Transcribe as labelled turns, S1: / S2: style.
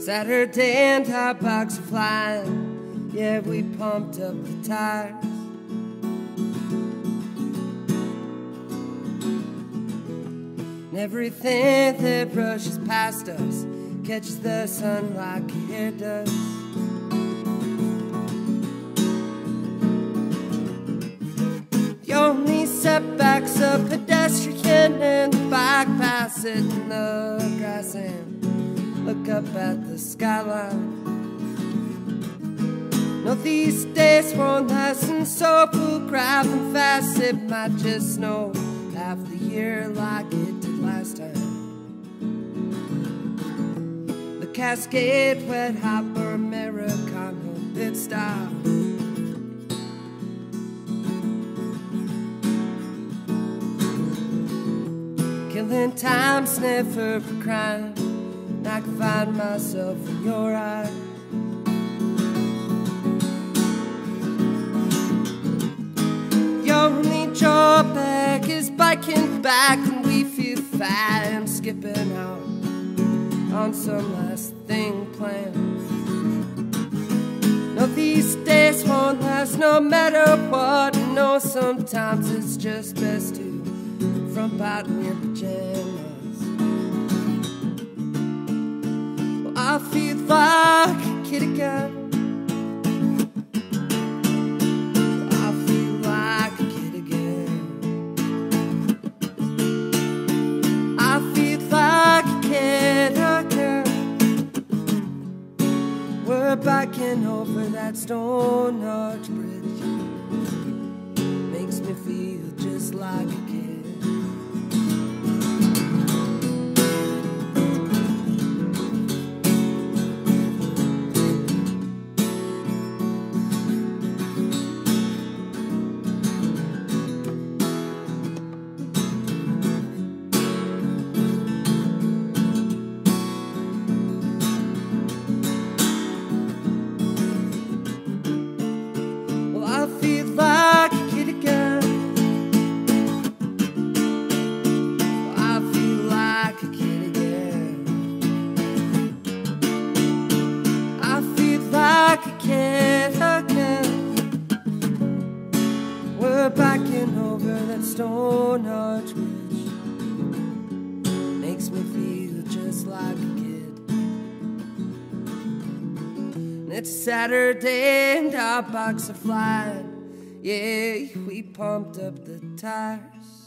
S1: Saturday and our box flying. Yeah, we pumped up the tires. And everything that brushes past us catches the sun like it does. A pedestrian and the bike pass it in the grass and look up at the skyline. No, these days won't last, and so we'll grab and fast. It might just snow half the year like it did last time. The Cascade, Wet Hopper, Americano, pit stop. Killing time, sniffer for crime. And I can find myself in your eyes. The only drawback is biking back when we feel fat and skipping out on some last thing planned. No, these days won't last no matter what. No, sometimes it's just best to front out in your pajamas. I feel like a kid again. I feel like a kid again. I feel like a kid again. We're backing over that Stone Arch Bridge. Makes me feel just like a kid. We're backing over that Stone Arch Bridge. Makes me feel just like a kid. And it's Saturday and our box are flying. Yeah, we pumped up the tires.